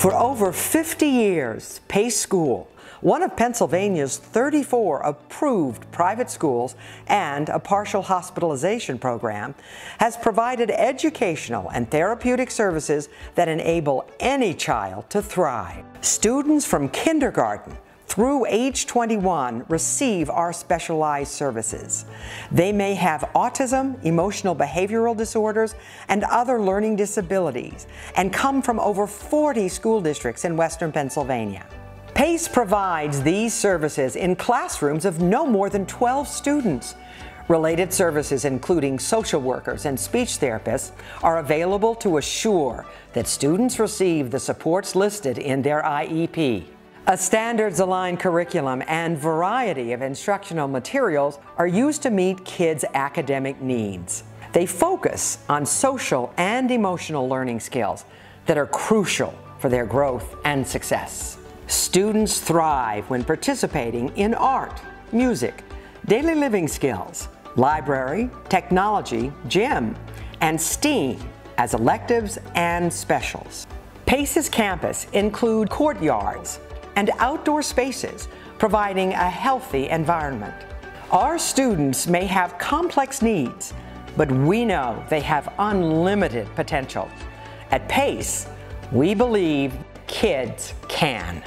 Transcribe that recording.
For over 50 years, Pace School, one of Pennsylvania's 34 approved private schools and a partial hospitalization program, has provided educational and therapeutic services that enable any child to thrive. Students from kindergarten through age 21 receive our specialized services. They may have autism, emotional behavioral disorders, and other learning disabilities, and come from over 40 school districts in western Pennsylvania. PACE provides these services in classrooms of no more than 12 students. Related services, including social workers and speech therapists, are available to assure that students receive the supports listed in their IEP. A standards-aligned curriculum and variety of instructional materials are used to meet kids' academic needs. They focus on social and emotional learning skills that are crucial for their growth and success. Students thrive when participating in art, music, daily living skills, library, technology, gym, and STEAM as electives and specials. PACE's campus include courtyards, and outdoor spaces, providing a healthy environment. Our students may have complex needs, but we know they have unlimited potential. At PACE, we believe kids can.